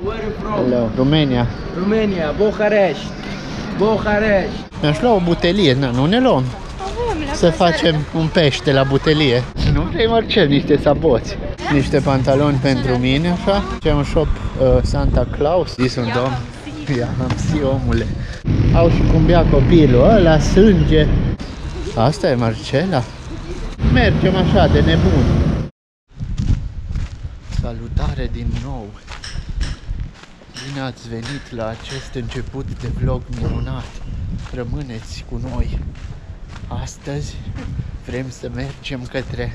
Where you from? Hello, Romania. Romania, Bucharest. Bucharest. Mi-aș lua o butelie, na, nu ne luăm. Avem la Să facem un pește la butelie. Nu vrei, Marcel, niște saboți. Niște pantaloni pentru mine, așa. Ce un shop uh, Santa Claus. Zis un domn. Ia, am si, omule. Au și cum bea copilul ăla, sânge. Asta e Marcela. Mergem așa de nebun. Salutare din nou. Bine ați venit la acest început de vlog minunat. Rămâneți cu noi. Astăzi vrem să mergem către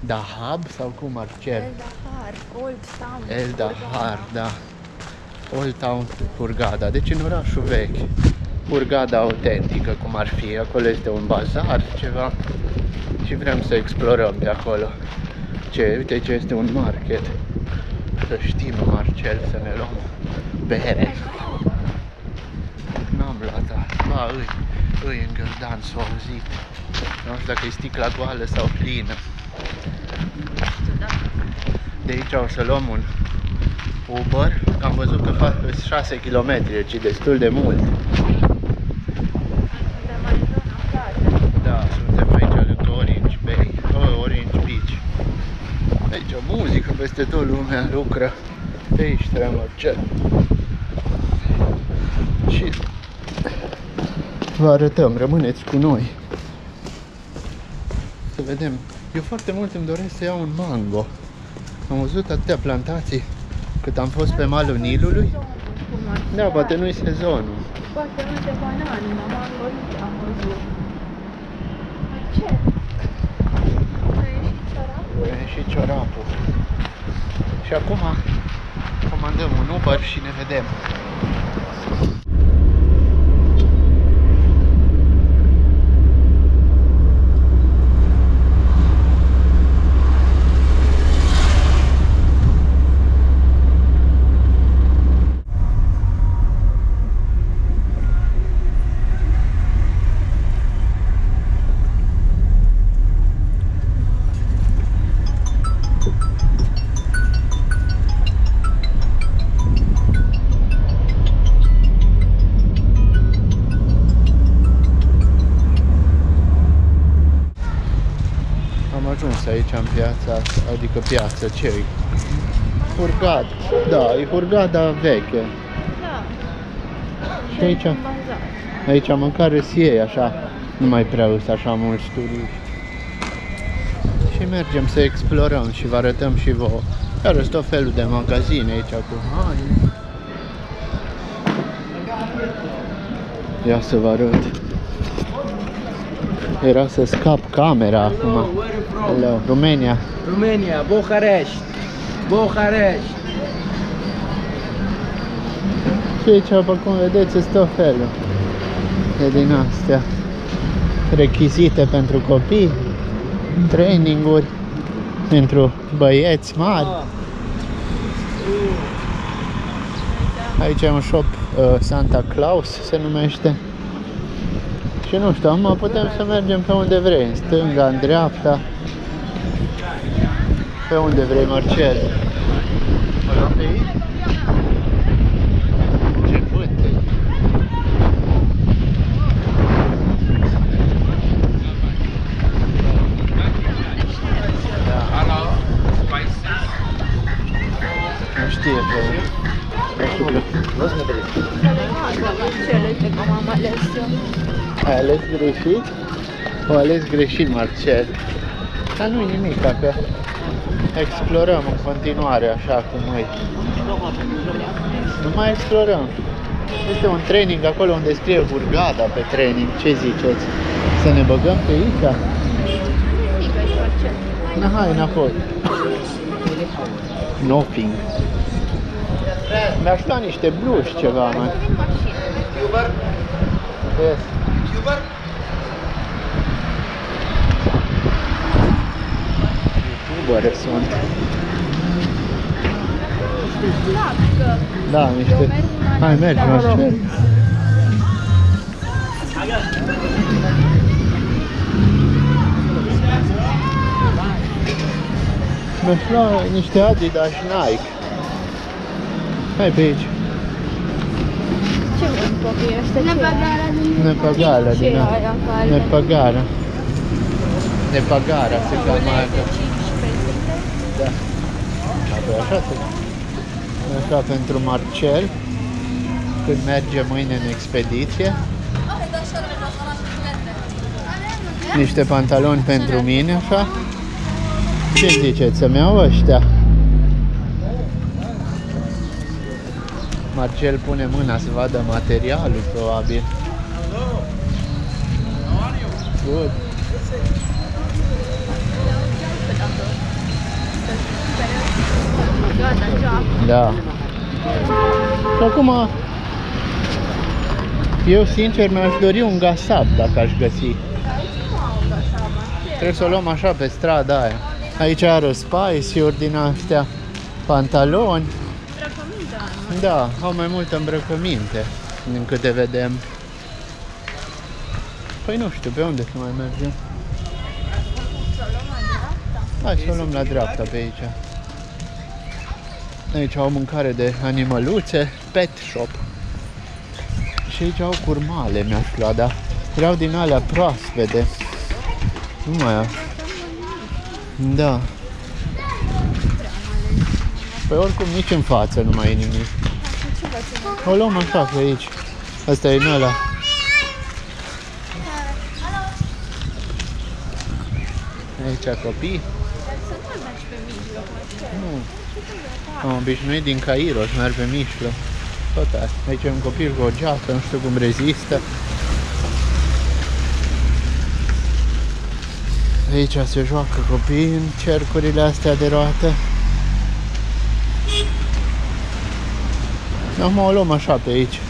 Dahab sau cum Marcel? Dahar, Old Town. El Dahar, da. Old Town Hurghada, deci în orașul vechi. Hurghada autentică, cum ar fi. Acolo este un bazar, ceva. Și vrem să explorăm pe acolo. Ce, uite ce este un market. Să știm, Marcel, să ne luăm bere. N-am luat asta. Ba, îi, îi în gâldan s-a auzit. Nu știu dacă e sticla goală sau plină. De aici o să luăm un Uber. Am văzut că fac 6 km, deci e destul de mult. Suntem mai în zona plajă. Da, suntem aici lângă Orange Bay, oh, Orange Beach. Aici o muzică peste tot lumea lucră. Pe aici trebuie Marcel. Și vă arătăm, rămâneți cu noi. Să vedem. Eu foarte mult îmi doresc să iau un mango. Am văzut atâtea plantații cât am fost pe malul Nilului. Cum ar fi? Da, poate nu-i sezonul. Poate multe banane, la mango nu am văzut. Dar ce? A ieșit ciorapul? E și ciorapul. Și acum comandăm un Uber și ne vedem. Piața, adică piața, ce -i? Hurgada. Da, e Hurgada veche. Da. Și aici, Un bazar. aici măcar îs ei așa, nu mai prea îs așa mulți turiști. Și mergem să explorăm și vă arătăm și vouă. Iar sunt tot felul de magazine aici cu haine. Ia să vă arăt. Era să scap camera acum. Hello, where you from? Hello, Romania. Romania, Bucharest. Bucharest. Și aici, după cum vedeți, sunt tot felul de din astea. Rechizite pentru copii, traininguri pentru băieți mari. Ah, Aici e un shop uh, Santa Claus se numește. Și nu știu, acum putem să mergem pe unde vrei, în stânga, în dreapta. Pe unde vrei, Marcel. O luăm pe aici? Ce vânt e. Nu știe pe nu știu pe Cele uite cum am ales eu. Ai ales greșit? O ales greșit, Marcel. Dar nu nimic, că explorăm în continuare așa cum noi. Nu mai explorăm. Este un training acolo unde scrie Hurgada pe training. Ce ziceți? Să ne băgăm pe aici? Nimic aici, Marcel. Na, hai înapoi. Nothing. Mi-aș lua niște bluși ceva, mai. Vin mașină. Yes. Youtubere sunt. Da, niște... Hai, mergi, Marcel. Mi-aș lua niște Adidas Nike. Hai pe aici. Ce un copii ăsta? Nepagarea din... Nepagarea Ce din e aia cu albe? Nepagarea. Nepagarea se cheamă aia. Da. Apoi așa se Așa pentru Marcel când merge mâine în expediție. Niște pantaloni pentru mine, așa. Ce ziceți, să-mi iau ăștia? Marcel pune mâna să vadă materialul, probabil. Good. Gata, joacă. Da. Și acum, eu sincer mi-aș dori un gasap dacă aș găsi. Trebuie să o luăm așa pe strada aia. Aici are spice-uri din astea, pantaloni. Da, au mai multe îmbrăcăminte, din câte vedem. Păi nu știu, pe unde să mai mergem? Hai să o luăm la dreapta pe aici. Aici au mâncare de animăluțe, pet shop. Și aici au curmale, mi-aș lua, dar vreau din alea proaspete. Nu mai au. Da. Păi oricum nici în față nu mai e nimic. O luăm așa pe aici. Asta e în ăla. Aici copii. Să nu mergi pe mijloc, mă, ce? Nu. Am obișnuit din Cairo să merg pe mijloc. Tot asta. Aici e un copil cu o geacă, nu știu cum rezistă. Aici se joacă copiii în cercurile astea de roată. Acum o luăm așa pe aici.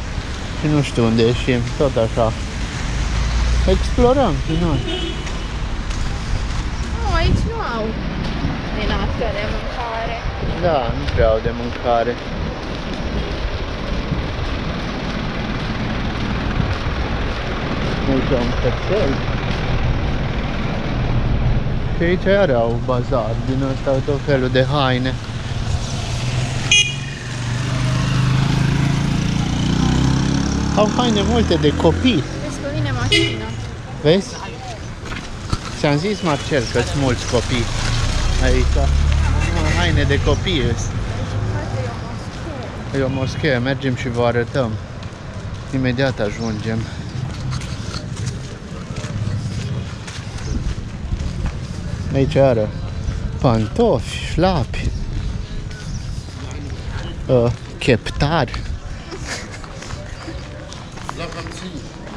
Și nu știu unde ieșim, tot așa. Explorăm și noi. Nu, aici nu au din asta de mâncare. Da, nu prea au de mâncare. Aici un cățel. Și aici iar au bazar din ăsta, au tot felul de haine. Au haine multe de copii, Vezi că vine mașina. vezi? Ți-am zis, Marcel, că sunt mulți copii aici. Numai Haine de copii sunt. E o moschee, mergem și vă arătăm. Imediat ajungem. Aici are pantofi, șlapi, uh, cheptari.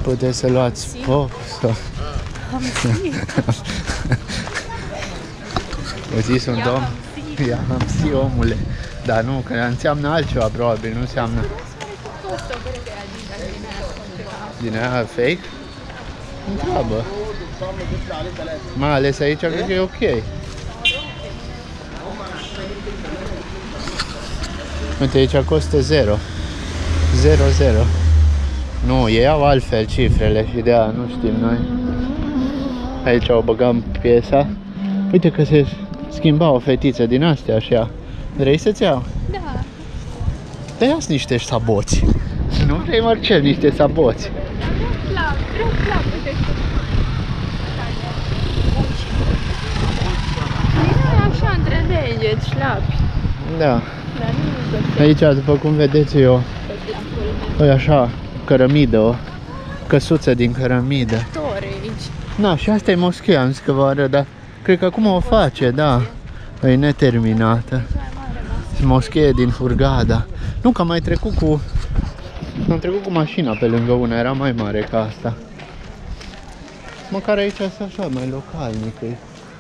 Puteți să luați pop sau... O zis un domn, ia hamsi omule. Dar nu, că înseamnă altceva probabil, nu înseamnă Costă, cred că e Adidas din aia contracam. din aia fake. Întreabă. Mai ales aici, cred că e ok. Uite, aici costă 0. 0, 0. Nu, ei au altfel cifrele și de aia nu știm noi. Aici o băgăm piesa. Uite că se schimba o fetiță din astea așa. Vrei să-ți iau? Da. Te ia niște saboți. Nu vrei, Marcel, niște saboți? Clar, vreau clar, uite. Era așa între deget, șlapi. Da. Dar nu găsesc Aici, după cum vedeți, e o, pe placul meu. e așa, cărămidă, o căsuță din cărămidă. Tore aici. Na, și asta e moscheea, am zis că vă arăt, dar cred că acum o face, da. E neterminată. Cea mai mare masă. Moschee din Hurgada. Nu, că am mai trecut cu... Am trecut cu mașina pe lângă una, era mai mare ca asta. Măcar aici sunt așa, mai localnic. e.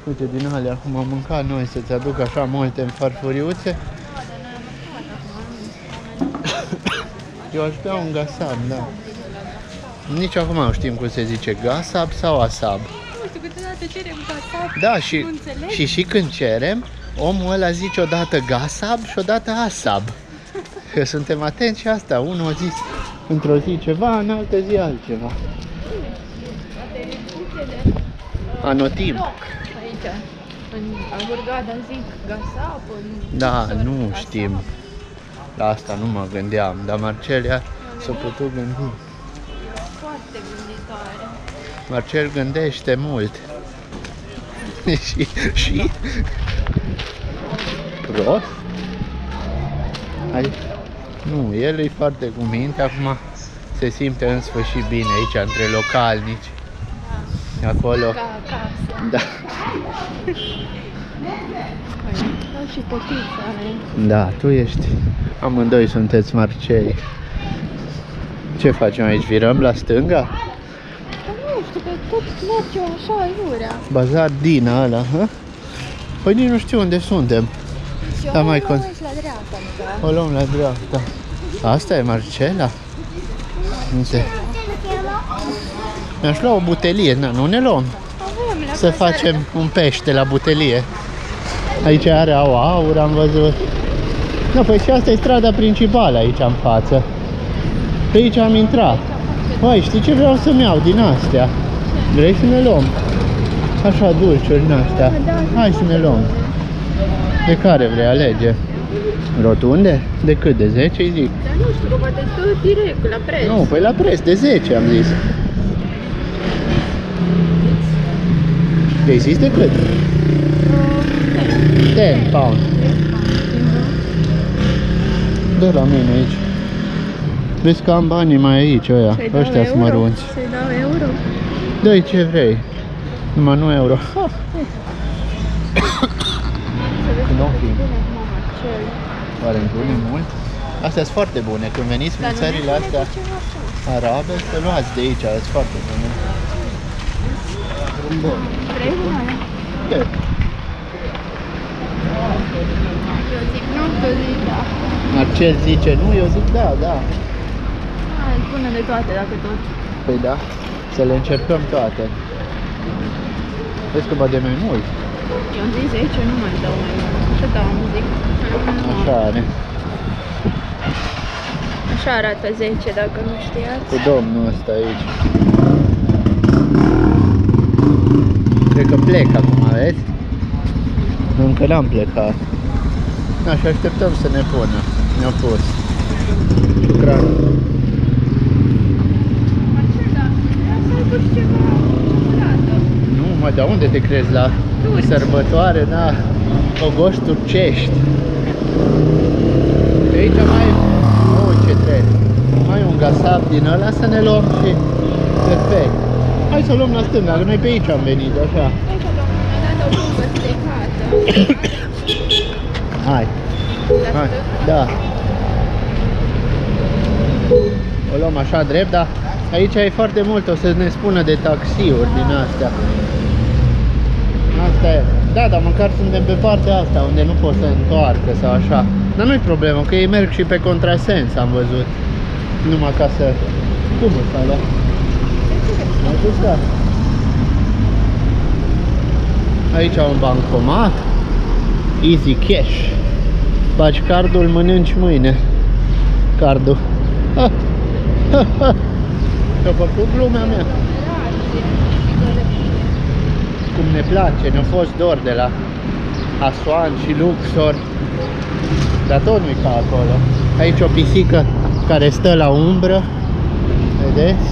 Uite, din alea acum am mâncat noi să-ți aduc așa multe în farfuriuțe. Eu aș bea un gasab, da. Nici acum nu știm cum se zice, gasab sau asab. Nu știu, câteodată cerem casap. Da, și, Nu înțeleg. și și când cerem, omul ăla zice odată gasab și odată asab. Că suntem atenți și asta. Unul a zis într-o zi ceva, în altă zi altceva. Poate e funcție de Anotim. loc aici. În Agurgada zic gasap, în Da, Timișoara nu gasap. Știm. La asta nu mă gândeam, dar Marcelia s-a putut gândi. Foarte gânditoare. Marcel gândește mult. și, și? Prost? Hai. Nu, el e foarte cu minte, acum se simte în sfârșit bine aici, între localnici. Acolo. Ca acasă. Da. Da, și potița are. Da, tu ești. Amândoi sunteți marcei. Ce facem aici? Virăm la stânga? Dar nu știu, că tot merge așa aiurea. Bazar Dina ăla, hă? Păi nici nu știu unde suntem. Și Da, eu mai mă con- uit la dreapta, da. O luăm la dreapta. Asta e Marcela? Nu se... Mi-aș lua o butelie, na, nu ne luăm. Avem la Să casă. facem un pește la butelie. Aici are au aur, am văzut. Nu, păi și asta e strada principală aici în față. Pe aici am intrat. Păi, știi ce vreau să-mi iau din astea? Vrei să ne luăm? Așa, dulciuri din astea. Hai să ne luăm. De care vrei alege? Rotunde? De cât? De 10 îi zic? Dar nu știu, că poate stă direct la preț. Nu, păi la preț, de 10 am zis. Deci zis de cât? 10 pound. Dă la mine aici. Vezi că am banii mai aici, ăia. Să-i dau Ăștia sunt euro? mărunți. Să-i dau euro? dă ce vrei. Numai nu euro. Să vezi Nu cât fi. de bune acum Marcel. Oare îmi pune mult? Astea sunt foarte bune. Când veniți Dar în nu țările ne astea pune ceva așa. arabe, să luați de aici, sunt foarte bune. Bun. Vrei una? Ce? Eu zic nu, tu zici da. Marcel zice nu, eu zic da, da. Hai, pune de toate dacă tot. Păi da, să le încercăm toate. Vezi că bade mai mult. Eu am zis 10, nu mai dau mai mult. Așa dau, am zic. Așa are. Așa arată 10, dacă nu știați. Cu domnul ăsta aici. Cred că plec acum, vezi? Încă n-am plecat. Da, și așteptăm să ne pună. Ne-au pus. Lucrat. Marcel, da, vreau să ai și ceva ciocolată. Nu, mă, de unde te crezi la Turci. sărbătoare, da? Ogoși turcești. De aici mai... Oh, ce trebuie. Mai un gasap din ăla să ne luăm și... Perfect. Hai să o luăm la stânga, că noi pe aici am venit, așa. Hai că domnul mi-a dat o bubă stecată. Hai. La Hai. stânga? Da. O luăm așa drept, dar aici e foarte mult, o să ne spună de taxiuri din astea. Asta e. Da, dar măcar suntem pe partea asta, unde nu pot să întoarcă sau așa. Dar nu-i problemă, că ei merg și pe contrasens, am văzut. Numai ca să... Cum ăsta, da? Mai sus, da. Aici un bancomat. Easy cash. Bagi cardul, mănânci mâine. Cardul. Ha, ha, ha. Mi-a făcut glumea mea. Cum ne place, ne-a fost dor de la Asuan și Luxor. Dar tot nu-i ca acolo. Aici o pisică care stă la umbră. Vedeți?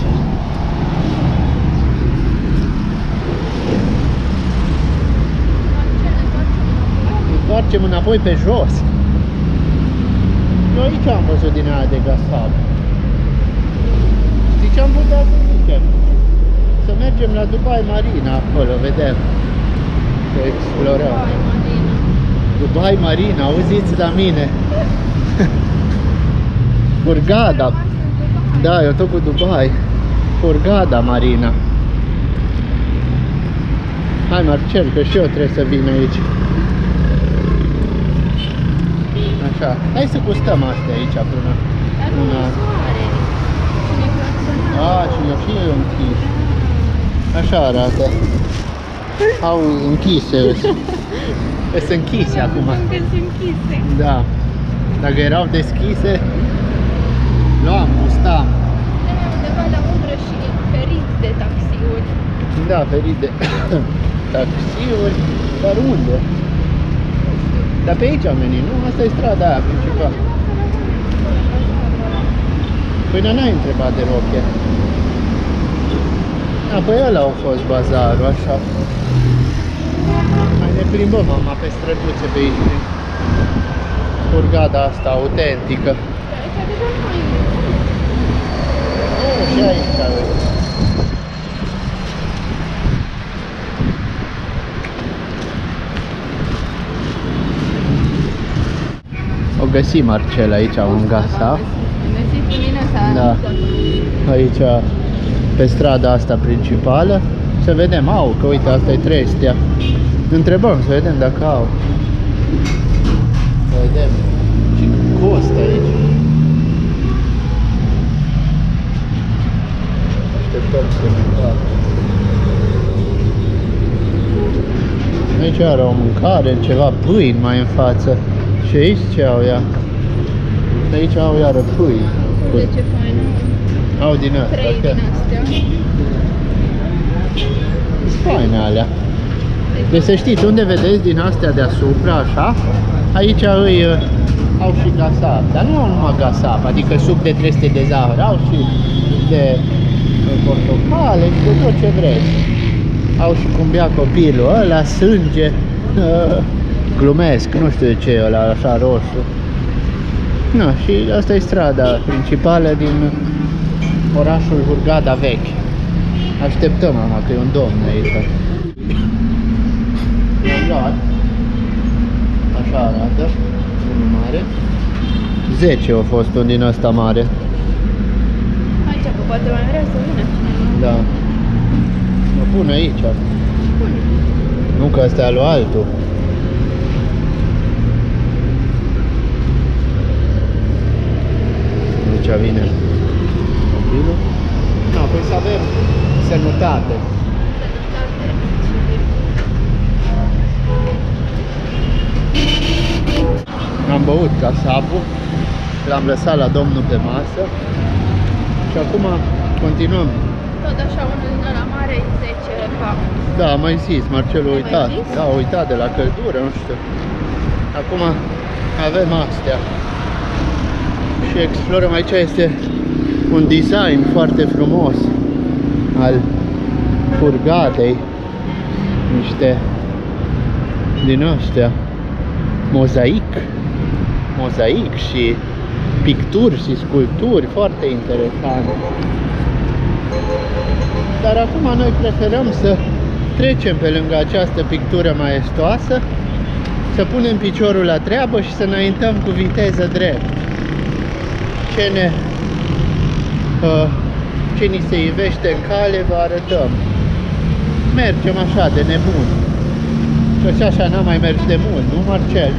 Întoarcem înapoi pe jos. Eu aici am văzut din aia de gasab. Știi ce am putea să zicem? Să mergem la Dubai Marina acolo, vedem. Să explorăm. Hai, Marina. Dubai Marina, auziți la mine. Hurgada. Da, eu tot cu Dubai. Hurgada Marina. Hai Marcel, că și eu trebuie să vin aici. Așa. Hai să gustăm astea aici până. Dar nu Da. e soare. Și microfonat. A, și eu și eu închis. Așa arată. Au închise. Sunt închise acum. Încă sunt închise. Da. Dacă erau deschise, luam, gustam. Da, undeva la umbră și ferit de taxiuri. Da, ferit de taxiuri, dar unde? Dar pe aici am venit, nu? Asta e strada aia principală. Păi dar n-ai întrebat de roche. Da, păi ăla a fost bazarul, așa. Mai ne plimbăm, mama, pe străduțe pe aici, prin furgada asta autentică. Aici de doar mai Oh, și aici, uite. O găsim Marcel aici, un gasa. Am găsit cu mine să Da. Aici, pe strada asta principală. Să vedem, au, că uite, asta e Trestia. Întrebăm, să vedem dacă au. Să vedem ce costă aici. Așteptăm să ne facă. Aici are o mâncare, ceva pâini mai în față. Și aici ce au ea? Aici au iară pâini. De ce fain. Au din asta, Trei chiar. din astea. Sunt faine alea. Deci să știți, unde vedeți din astea deasupra, așa, aici îi, uh, au și gasap, dar nu au numai gasap, adică suc de treste de zahăr, au și de uh, portocale și de tot ce vreți. Au și cum bea copilul ăla, sânge, glumesc, nu știu de ce e ăla așa roșu. Nu, și asta e strada principală din orașul Hurgada vechi. Așteptăm, mama, că e un domn aici. I-am luat. Așa arată. Unul mare. 10 a fost un din ăsta mare. Aici, că poate mai vrea să vină cineva. Da. Mă pun aici. Nu că ăsta e al lui altul. Aici vine copilul. Nu, no, păi să avem sănătate. Am băut casapul, l-am lăsat la domnul pe masă și acum continuăm. Tot așa, unul din ăla mare, 10 leva. Da, am mai zis, Marcel a Ai mai uitat. zis? Da, a uitat de la căldură, nu știu. Acum avem astea. Și explorăm aici este un design foarte frumos al furgatei. Niște din astea mozaic, mozaic și picturi și sculpturi foarte interesante. Dar acum noi preferăm să trecem pe lângă această pictură maestoasă, să punem piciorul la treabă și să înaintăm cu viteză drept. Ce ne uh, ce ni se ivește în cale vă arătăm. Mergem așa de nebun. Și așa n-am mai mers de mult, nu Marcel?